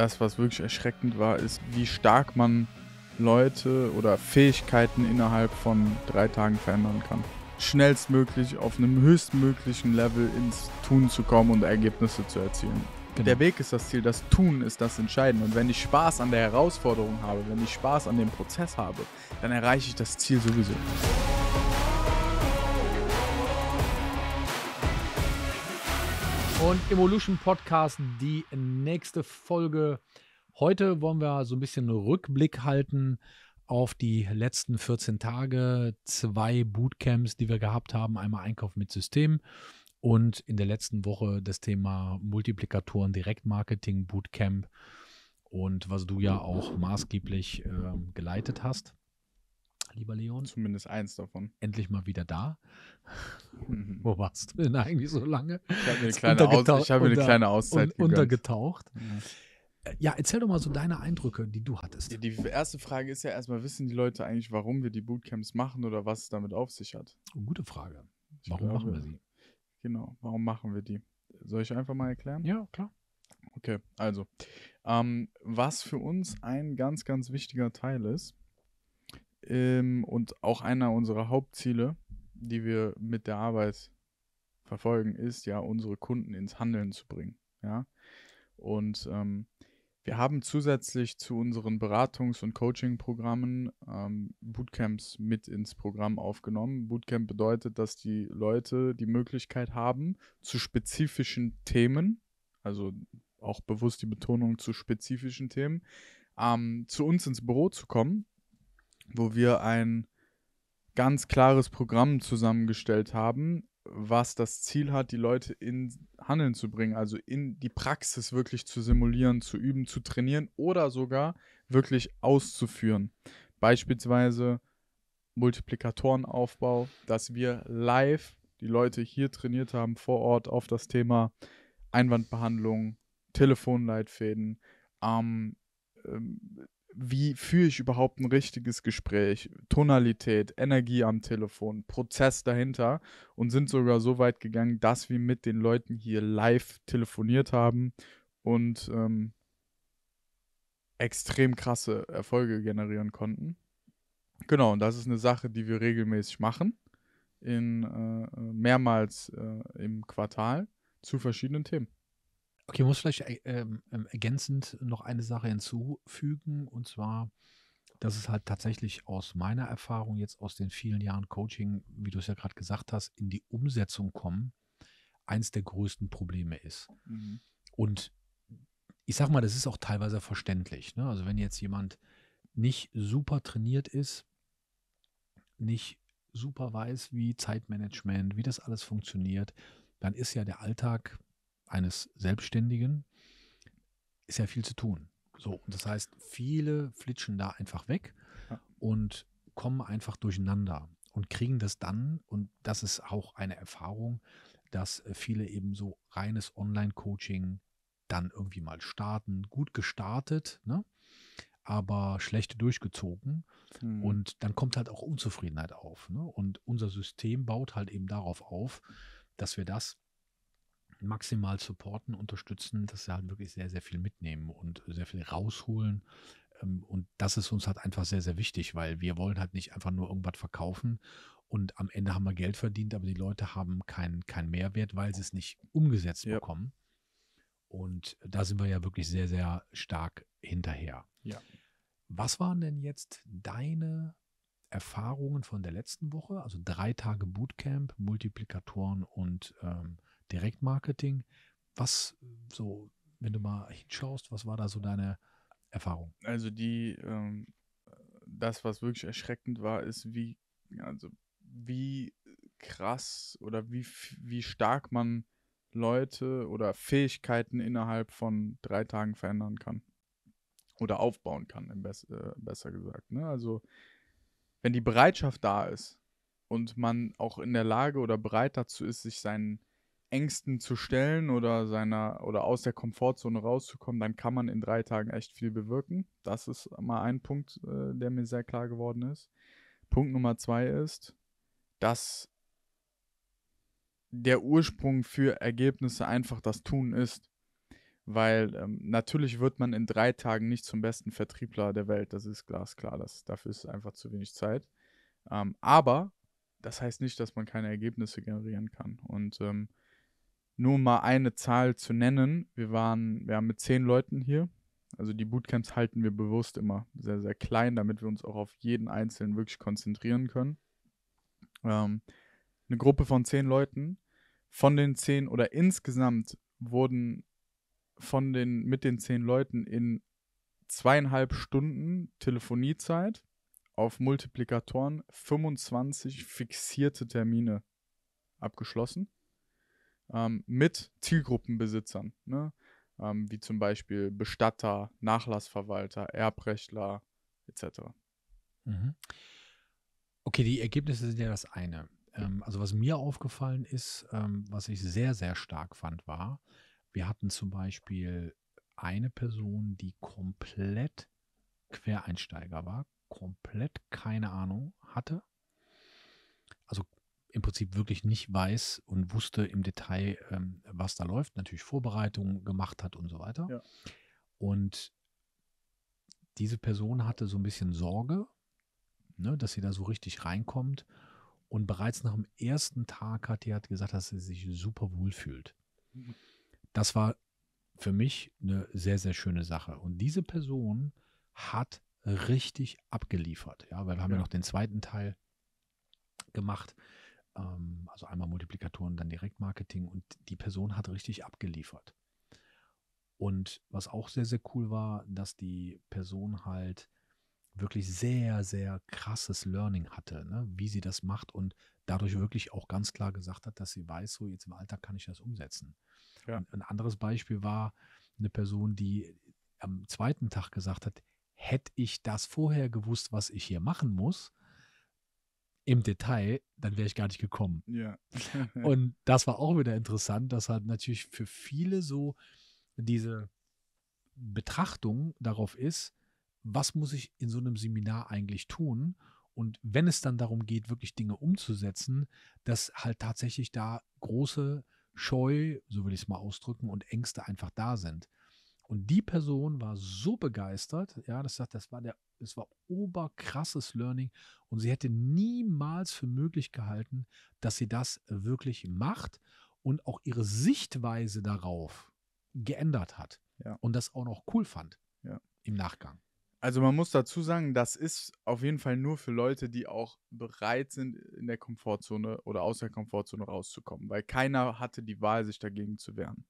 das, was wirklich erschreckend war, ist, wie stark man Leute oder Fähigkeiten innerhalb von drei Tagen verändern kann. Schnellstmöglich auf einem höchstmöglichen Level ins Tun zu kommen und Ergebnisse zu erzielen. Genau. Der Weg ist das Ziel, das Tun ist das Entscheidende. Und wenn ich Spaß an der Herausforderung habe, wenn ich Spaß an dem Prozess habe, dann erreiche ich das Ziel sowieso. Und Evolution Podcast, die nächste Folge. Heute wollen wir so ein bisschen Rückblick halten auf die letzten 14 Tage. Zwei Bootcamps, die wir gehabt haben. Einmal Einkauf mit System und in der letzten Woche das Thema Multiplikatoren, Direktmarketing, Bootcamp und was du ja auch maßgeblich äh, geleitet hast. Lieber Leon, Zumindest eins davon. endlich mal wieder da. Mhm. Wo warst du denn eigentlich so lange? Ich habe mir eine kleine, Aus ich habe mir eine kleine Auszeit Un untergetaucht. Ja. Äh, Ja, erzähl doch mal so deine Eindrücke, die du hattest. Ja, Die erste Frage ist ja erstmal, wissen die Leute eigentlich, warum wir die Bootcamps machen oder was es damit auf sich hat? Gute Frage. Ich Warum glaube, machen wir sie? Genau, warum machen wir die? Soll ich einfach mal erklären? Ja, klar. Okay, also, ähm, was für uns ein ganz, ganz wichtiger Teil ist ähm, und auch einer unserer Hauptziele, die wir mit der Arbeit verfolgen, ist ja, unsere Kunden ins Handeln zu bringen. Ja, und ähm, wir haben zusätzlich zu unseren Beratungs- und Coaching-Programmen ähm, Bootcamps mit ins Programm aufgenommen. Bootcamp bedeutet, dass die Leute die Möglichkeit haben, zu spezifischen Themen, also auch bewusst die Betonung zu spezifischen Themen, ähm, zu uns ins Büro zu kommen, wo wir ein ganz klares Programm zusammengestellt haben, was das Ziel hat, die Leute in Handeln zu bringen, also in die Praxis wirklich zu simulieren, zu üben, zu trainieren oder sogar wirklich auszuführen. Beispielsweise Multiplikatorenaufbau, dass wir live die Leute hier trainiert haben vor Ort auf das Thema Einwandbehandlung, Telefonleitfäden, ähm, ähm, wie führe ich überhaupt ein richtiges Gespräch, Tonalität, Energie am Telefon, Prozess dahinter und sind sogar so weit gegangen, dass wir mit den Leuten hier live telefoniert haben und ähm, extrem krasse Erfolge generieren konnten. Genau, und das ist eine Sache, die wir regelmäßig machen, in äh, mehrmals äh, im Quartal zu verschiedenen Themen. Okay, ich muss vielleicht äh, ähm, ähm, ergänzend noch eine Sache hinzufügen, und zwar, dass es halt tatsächlich aus meiner Erfahrung jetzt aus den vielen Jahren Coaching, wie du es ja gerade gesagt hast, in die Umsetzung kommen, eins der größten Probleme ist. Und ich sag mal, das ist auch teilweise verständlich. Ne? Also wenn jetzt jemand nicht super trainiert ist, nicht super weiß, wie Zeitmanagement, wie das alles funktioniert, dann ist ja der Alltag eines Selbstständigen, ist ja viel zu tun. So, und das heißt, viele flitschen da einfach weg Ja. und kommen einfach durcheinander und kriegen das dann, und das ist auch eine Erfahrung, dass äh, viele eben so reines Online-Coaching dann irgendwie mal starten, gut gestartet, ne? aber schlecht durchgezogen. Mhm. Und dann kommt halt auch Unzufriedenheit auf. Ne? Und unser System baut halt eben darauf auf, dass wir das maximal supporten, unterstützen, dass sie halt wirklich sehr, sehr viel mitnehmen und sehr viel rausholen. Ähm, Und das ist uns halt einfach sehr, sehr wichtig, weil wir wollen halt nicht einfach nur irgendwas verkaufen und am Ende haben wir Geld verdient, aber die Leute haben keinen keinen Mehrwert, weil sie es nicht umgesetzt Ja. bekommen. Und da sind wir ja wirklich sehr, sehr stark hinterher. Ja. Was waren denn jetzt deine Erfahrungen von der letzten Woche? Also drei Tage Bootcamp, Multiplikatoren und ähm, Direktmarketing. Was so, wenn du mal hinschaust, was war da so deine Erfahrung? Also die, ähm, das, was wirklich erschreckend war, ist, wie, also wie krass oder wie, wie stark man Leute oder Fähigkeiten innerhalb von drei Tagen verändern kann. Oder aufbauen kann, Bess äh, besser gesagt. Ne? Also wenn die Bereitschaft da ist und man auch in der Lage oder bereit dazu ist, sich seinen Ängsten zu stellen oder seiner oder aus der Komfortzone rauszukommen, dann kann man in drei Tagen echt viel bewirken. Das ist mal ein Punkt, äh, der mir sehr klar geworden ist. Punkt Nummer zwei ist, dass der Ursprung für Ergebnisse einfach das Tun ist. weil ähm, natürlich wird man in drei Tagen nicht zum besten Vertriebler der Welt, das ist glasklar, das, dafür ist einfach zu wenig Zeit. Ähm, aber das heißt nicht, dass man keine Ergebnisse generieren kann. Und ähm, nur mal eine Zahl zu nennen, wir waren, wir haben mit zehn Leuten hier. Also die Bootcamps halten wir bewusst immer sehr, sehr klein, damit wir uns auch auf jeden Einzelnen wirklich konzentrieren können. Ähm, eine Gruppe von zehn Leuten. Von den zehn oder insgesamt wurden von den, mit den zehn Leuten in zweieinhalb Stunden Telefoniezeit auf Multiplikatoren 25 fixierte Termine abgeschlossen ähm, mit Zielgruppenbesitzern, ne? ähm, wie zum Beispiel Bestatter, Nachlassverwalter, Erbrechtler etc. Mhm. Okay, die Ergebnisse sind ja das eine. Ähm, also was mir aufgefallen ist, ähm, was ich sehr, sehr stark fand, war, wir hatten zum Beispiel eine Person, die komplett Quereinsteiger war, komplett keine Ahnung hatte. Im Prinzip wirklich nicht weiß und wusste im Detail, ähm, was da läuft, natürlich Vorbereitungen gemacht hat und so weiter. Ja. Und diese Person hatte so ein bisschen Sorge, ne, dass sie da so richtig reinkommt. Und bereits nach dem ersten Tag hat die hat gesagt, dass sie sich super wohl fühlt. Mhm. Das war für mich eine sehr, sehr schöne Sache. Und diese Person hat richtig abgeliefert. Ja, weil wir haben ja, Ja. noch den zweiten Teil gemacht. Ähm, also einmal Multiplikatoren, dann Direktmarketing und die Person hat richtig abgeliefert. Und was auch sehr, sehr cool war, dass die Person halt wirklich sehr, sehr krasses Learning hatte, ne? wie sie das macht und dadurch wirklich auch ganz klar gesagt hat, dass sie weiß, so jetzt im Alltag kann ich das umsetzen. Ja. Ein anderes Beispiel war eine Person, die am zweiten Tag gesagt hat, hätte ich das vorher gewusst, was ich hier machen muss, im Detail, dann wäre ich gar nicht gekommen. Ja. Und das war auch wieder interessant, dass halt natürlich für viele so diese Betrachtung darauf ist, was muss ich in so einem Seminar eigentlich tun? Und wenn es dann darum geht, wirklich Dinge umzusetzen, dass halt tatsächlich da große Scheu, so will ich es mal ausdrücken, und Ängste einfach da sind. Und die Person war so begeistert, ja, das sagt, das war der, es war oberkrasses Learning und sie hätte niemals für möglich gehalten, dass sie das wirklich macht und auch ihre Sichtweise darauf geändert hat Ja. und das auch noch cool fand Ja. im Nachgang. Also man muss dazu sagen, das ist auf jeden Fall nur für Leute, die auch bereit sind, in der Komfortzone oder aus der Komfortzone rauszukommen, weil keiner hatte die Wahl, sich dagegen zu wehren.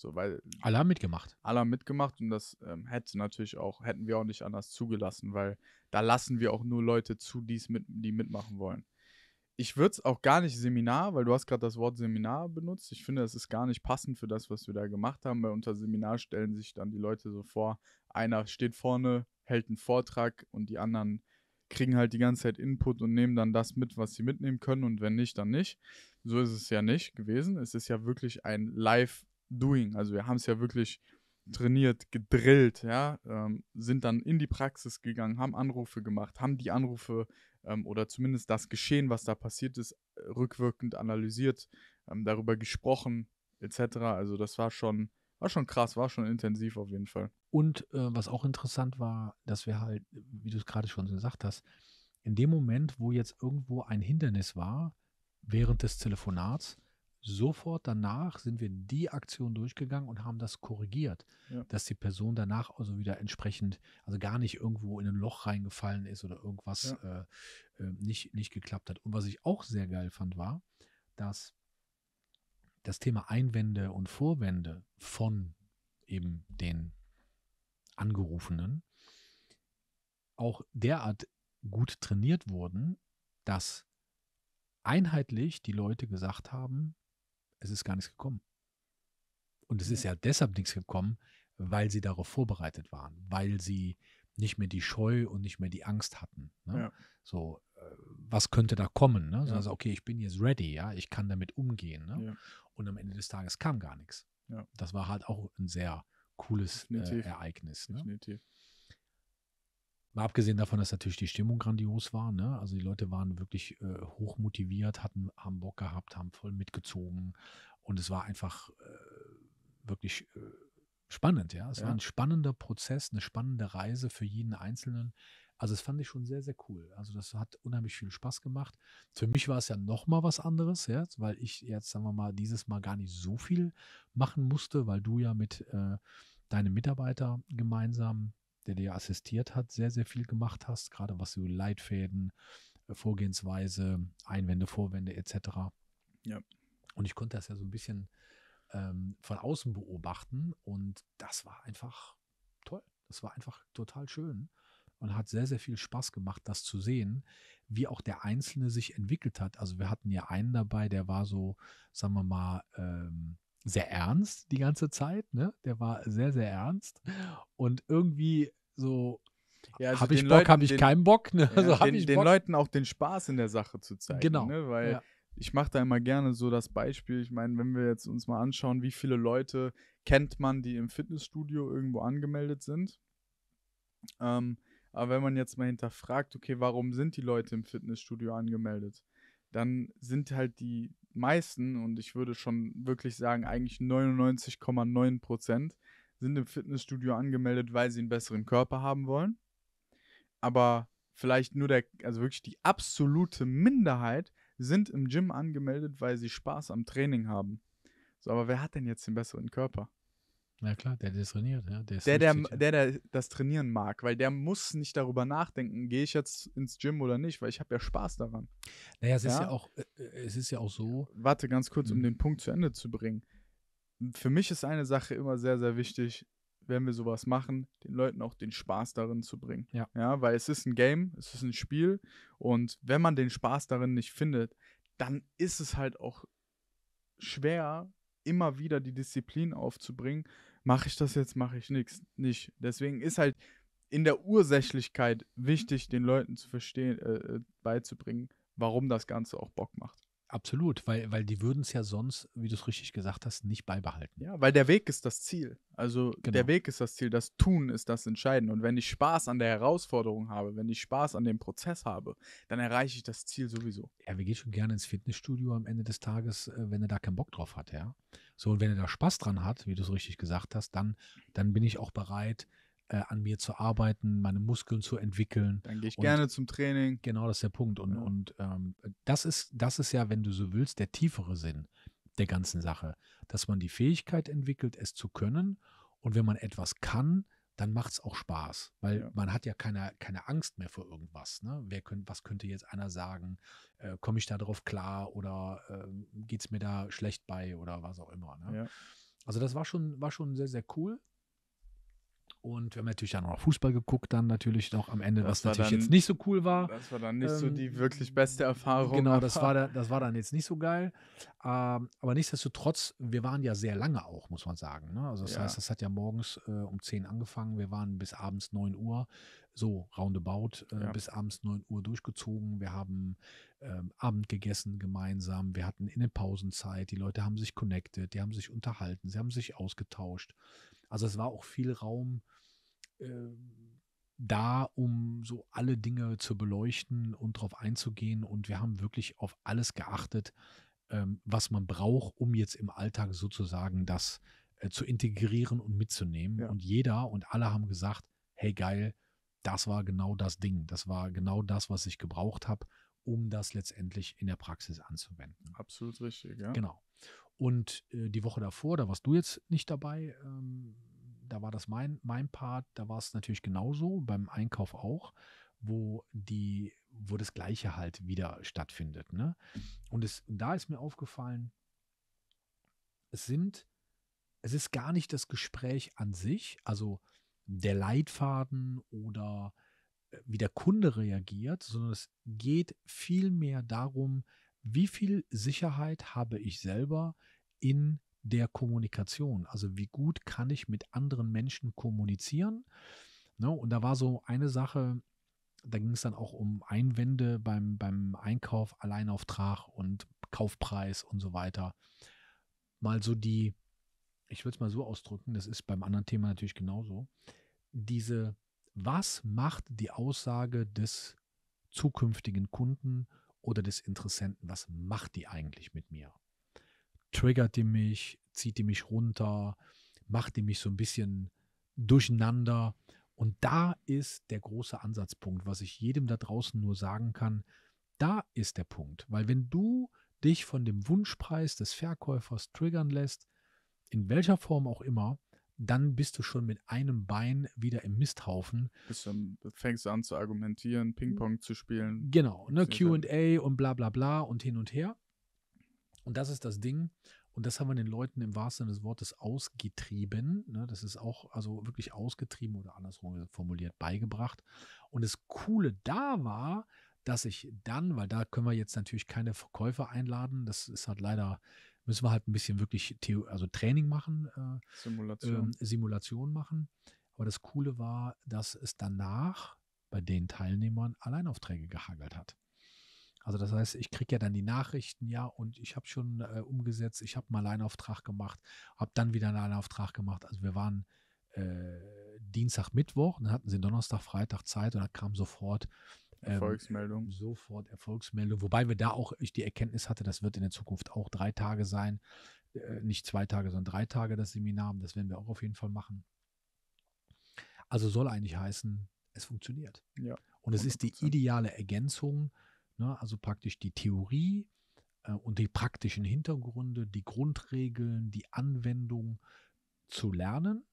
So, weil Alle haben mitgemacht. alle haben mitgemacht und das ähm, hätte natürlich auch, hätten wir auch nicht anders zugelassen, weil da lassen wir auch nur Leute zu, die's mit, die mitmachen wollen. Ich würde es auch gar nicht Seminar, weil du hast gerade das Wort Seminar benutzt. Ich finde, das ist gar nicht passend für das, was wir da gemacht haben, weil unter Seminar stellen sich dann die Leute so vor, einer steht vorne, hält einen Vortrag und die anderen kriegen halt die ganze Zeit Input und nehmen dann das mit, was sie mitnehmen können und wenn nicht, dann nicht. So ist es ja nicht gewesen. Es ist ja wirklich ein Live-Doing. Also wir haben es ja wirklich trainiert, gedrillt, ja, ähm, sind dann in die Praxis gegangen, haben Anrufe gemacht, haben die Anrufe ähm, oder zumindest das Geschehen, was da passiert ist, rückwirkend analysiert, ähm, darüber gesprochen, etc. Also das war schon, war schon krass, war schon intensiv auf jeden Fall. Und äh, was auch interessant war, dass wir halt, wie du es gerade schon gesagt hast, in dem Moment, wo jetzt irgendwo ein Hindernis war, während des Telefonats, sofort danach sind wir die Aktion durchgegangen und haben das korrigiert, Ja. dass die Person danach also wieder entsprechend, also gar nicht irgendwo in ein Loch reingefallen ist oder irgendwas äh, äh, nicht, nicht geklappt hat. Und was ich auch sehr geil fand, war, dass das Thema Einwände und Vorwände von eben den Angerufenen auch derart gut trainiert wurden, dass einheitlich die Leute gesagt haben, es ist gar nichts gekommen. Und es ist ja deshalb nichts gekommen, weil sie darauf vorbereitet waren, weil sie nicht mehr die Scheu und nicht mehr die Angst hatten. Ne? Ja. So, äh, was könnte da kommen? Ne? So, Ja. Also, okay, ich bin jetzt ready, ja, ich kann damit umgehen. Ne? Ja. Und am Ende des Tages kam gar nichts. Das war halt auch ein sehr cooles äh. Ereignis. Ne? Definitiv. Mal abgesehen davon, dass natürlich die Stimmung grandios war. Ne? Also die Leute waren wirklich äh, hoch motiviert, hatten, haben Bock gehabt, haben voll mitgezogen. Und es war einfach äh, wirklich äh, Spannend, ja. Es Ja. war ein spannender Prozess, eine spannende Reise für jeden Einzelnen. Also das fand ich schon sehr, sehr cool. Also das hat unheimlich viel Spaß gemacht. Für mich war es ja noch mal was anderes, ja, weil ich jetzt, sagen wir mal, dieses Mal gar nicht so viel machen musste, weil du ja mit äh, deinem Mitarbeiter gemeinsam, der dir assistiert hat, sehr, sehr viel gemacht hast, gerade was so Leitfäden, äh, Vorgehensweise, Einwände, Vorwände etc. Ja. Und ich konnte das ja so ein bisschen ähm, von außen beobachten und das war einfach toll. Das war einfach total schön und hat sehr, sehr viel Spaß gemacht, das zu sehen, wie auch der Einzelne sich entwickelt hat. Also wir hatten ja einen dabei, der war so, sagen wir mal, ähm, sehr ernst die ganze Zeit, ne? Der war sehr, sehr ernst und irgendwie so, Ja, also habe ich Bock, habe ich den- keinen Bock, ne? Ja, Also den, ich den Bock. Leuten auch den Spaß in der Sache zu zeigen. Genau, Ne? Weil ja. ich mache da immer gerne so das Beispiel. Ich meine, wenn wir jetzt uns mal anschauen, wie viele Leute kennt man, die im Fitnessstudio irgendwo angemeldet sind. Ähm, aber wenn man jetzt mal hinterfragt, okay, warum sind die Leute im Fitnessstudio angemeldet? Dann sind halt die meisten, und ich würde schon wirklich sagen, eigentlich 99,9 Prozent sind im Fitnessstudio angemeldet, weil sie einen besseren Körper haben wollen. Aber vielleicht nur der, also wirklich die absolute Minderheit sind im Gym angemeldet, weil sie Spaß am Training haben. So, aber wer hat denn jetzt den besseren Körper? Ja klar, der, der trainiert, ja. Der, ist Der, der, der, der das trainieren mag, weil der muss nicht darüber nachdenken, gehe ich jetzt ins Gym oder nicht, weil ich habe ja Spaß daran. Naja, es ist Ja. ja auch, äh, äh, es ist ja auch so, Warte ganz kurz, um Mhm. den Punkt zu Ende zu bringen. Für mich ist eine Sache immer sehr, sehr wichtig, wenn wir sowas machen, den Leuten auch den Spaß darin zu bringen. Ja. Ja, weil es ist ein Game, es ist ein Spiel und wenn man den Spaß darin nicht findet, dann ist es halt auch schwer, immer wieder die Disziplin aufzubringen. Mache ich das jetzt, mache ich nichts, nicht. Deswegen ist halt in der Ursächlichkeit wichtig, den Leuten zu verstehen, äh, äh, beizubringen, warum das Ganze auch Bock macht. absolut, weil, weil die würden es ja sonst, wie du es richtig gesagt hast, nicht beibehalten. Ja, weil der Weg ist das Ziel. Also Genau. der Weg ist das Ziel, das Tun ist das Entscheidende. Und wenn ich Spaß an der Herausforderung habe, wenn ich Spaß an dem Prozess habe, dann erreiche ich das Ziel sowieso. Ja, wir gehen schon gerne ins Fitnessstudio am Ende des Tages, äh, wenn er da keinen Bock drauf hat, ja. So, und wenn er da Spaß dran hat, wie du es richtig gesagt hast, dann, dann bin ich auch bereit, äh, an mir zu arbeiten, meine Muskeln zu entwickeln. Dann gehe ich Und- gerne zum Training. Genau, das ist der Punkt. Und, Ja. und ähm, das, ist, das ist ja, wenn du so willst, der tiefere Sinn der ganzen Sache. Dass man die Fähigkeit entwickelt, es zu können. Und wenn man etwas kann, dann macht es auch Spaß. Weil Ja. man hat ja keine, keine Angst mehr vor irgendwas. Ne? Wer könnt, was könnte jetzt einer sagen? Äh, Komme ich da drauf klar oder ähm, geht es mir da schlecht bei oder was auch immer. Ne? Ja. Also das war schon, war schon sehr, sehr cool. Und wir haben natürlich dann auch noch Fußball geguckt, dann natürlich noch am Ende, Das was natürlich dann- jetzt nicht so cool war. Das war dann nicht so Ähm, die wirklich beste Erfahrung. Genau, das war, da, das war dann jetzt nicht so geil. Ähm, aber nichtsdestotrotz, wir waren ja sehr lange auch, muss man sagen. Ne? Also das Ja. heißt, das hat ja morgens äh, um 10 angefangen. Wir waren bis abends 9 Uhr, so roundabout, äh, Ja. bis abends 9 Uhr durchgezogen. Wir haben ähm, Abend gegessen gemeinsam. Wir hatten in den Pausen Zeit. Die Leute haben sich connected, die haben sich unterhalten, sie haben sich ausgetauscht. Also es war auch viel Raum äh, da, um so alle Dinge zu beleuchten und darauf einzugehen. Und wir haben wirklich auf alles geachtet, ähm, was man braucht, um jetzt im Alltag sozusagen das äh, zu integrieren und mitzunehmen. Ja. Und jeder und alle haben gesagt, hey geil, das war genau das Ding. Das war genau das, was ich gebraucht habe, um das letztendlich in der Praxis anzuwenden. Absolut richtig, ja. Genau. Und äh, die Woche davor, da warst du jetzt nicht dabei, ähm, da war das mein, mein Part, da war es natürlich genauso, beim Einkauf auch, wo die, wo das Gleiche halt wieder stattfindet. Ne? Und, es, und da ist mir aufgefallen, es sind, es ist gar nicht das Gespräch an sich, also der Leitfaden oder äh, wie der Kunde reagiert, sondern es geht vielmehr darum, wie viel Sicherheit habe ich selber in der Kommunikation? Also wie gut kann ich mit anderen Menschen kommunizieren? Ne? Und da war so eine Sache, da ging es dann auch um Einwände beim, beim Einkauf, Alleinauftrag und Kaufpreis und so weiter. Mal so die, ich würde es mal so ausdrücken, das ist beim anderen Thema natürlich genauso, diese, was macht die Aussage des zukünftigen Kunden oder des Interessenten, was macht die eigentlich mit mir? Triggert die mich, zieht die mich runter, macht die mich so ein bisschen durcheinander. Und da ist der große Ansatzpunkt, was ich jedem da draußen nur sagen kann. Da ist der Punkt. Weil wenn du dich von dem Wunschpreis des Verkäufers triggern lässt, in welcher Form auch immer, dann bist du schon mit einem Bein wieder im Misthaufen. Du, fängst an zu argumentieren, Ping-Pong zu spielen. Genau, ne, QA und bla bla bla und hin und her. Und das ist das Ding. Und das haben wir den Leuten im wahrsten Sinne des Wortes ausgetrieben. Ne? Das ist auch also wirklich ausgetrieben oder andersrum formuliert beigebracht. Und das Coole da war, dass ich dann, weil da können wir jetzt natürlich keine Verkäufer einladen, das ist halt leider, müssen wir halt ein bisschen wirklich Theo also Training machen, äh, Simulation. Äh, Simulation machen. Aber das Coole war, dass es danach bei den Teilnehmern Alleinaufträge gehagelt hat. Also das heißt, ich kriege ja dann die Nachrichten, ja, und ich habe schon äh, umgesetzt, ich habe einen Alleinauftrag gemacht, habe dann wieder einen Alleinauftrag gemacht. Also wir waren äh, Dienstag, Mittwoch, dann hatten sie Donnerstag, Freitag Zeit und da kam sofort ähm, Erfolgsmeldung. Sofort Erfolgsmeldung. Wobei wir da auch ich die Erkenntnis hatte, das wird in der Zukunft auch drei Tage sein. Äh, nicht zwei Tage, sondern drei Tage das Seminar. Das werden wir auch auf jeden Fall machen. Also soll eigentlich heißen, es funktioniert. Ja. Und es 100%. ist die ideale Ergänzung, ne, also praktisch die Theorie äh, und die praktischen Hintergründe, die Grundregeln, die Anwendung zu lernen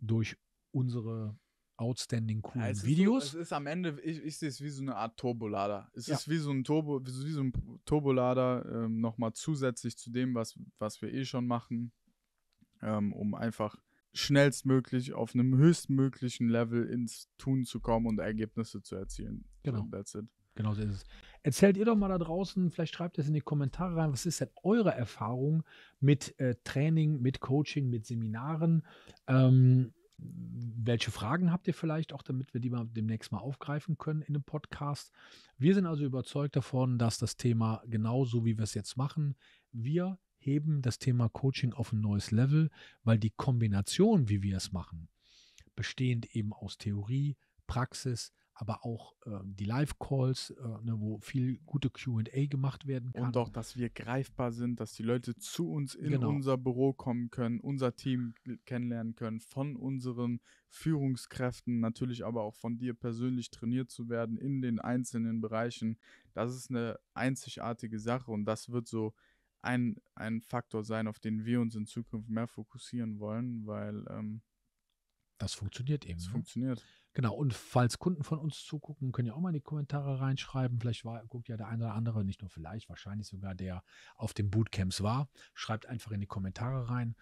durch unsere outstanding coolen ja, Videos. So, es ist am Ende, ich, ich sehe es wie so eine Art Turbolader. Es ja. ist wie so ein Turbo, wie so, ein Turbolader ähm, nochmal zusätzlich zu dem, was, was wir eh schon machen, ähm, um einfach schnellstmöglich auf einem höchstmöglichen Level ins Tun zu kommen und Ergebnisse zu erzielen. Genau. So, that's it. Genau so ist es. Erzählt ihr doch mal da draußen, vielleicht schreibt es in die Kommentare rein, was ist denn eure Erfahrung mit äh, Training, mit Coaching, mit Seminaren? Ähm, welche Fragen habt ihr vielleicht auch, damit wir die mal demnächst mal aufgreifen können in dem Podcast? Wir sind also überzeugt davon, dass das Thema genauso wie wir es jetzt machen, wir heben das Thema Coaching auf ein neues Level, weil die Kombination, wie wir es machen, bestehend eben aus Theorie, Praxis, aber auch äh, die Live-Calls, äh, ne, wo viel gute QA gemacht werden kann. Und auch, dass wir greifbar sind, dass die Leute zu uns in genau. unser Büro kommen können, unser Team kennenlernen können, von unseren Führungskräften, natürlich aber auch von dir persönlich trainiert zu werden in den einzelnen Bereichen. Das ist eine einzigartige Sache und das wird so ein, ein Faktor sein, auf den wir uns in Zukunft mehr fokussieren wollen, weil ähm, das funktioniert eben. Das ne? funktioniert. Genau, und falls Kunden von uns zugucken, können ja auch mal in die Kommentare reinschreiben. Vielleicht war, guckt ja der eine oder andere, nicht nur vielleicht, wahrscheinlich sogar der auf den Bootcamps war. Schreibt einfach in die Kommentare rein.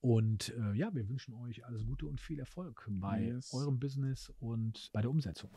Und äh, ja, wir wünschen euch alles Gute und viel Erfolg bei yes. eurem Business und bei der Umsetzung.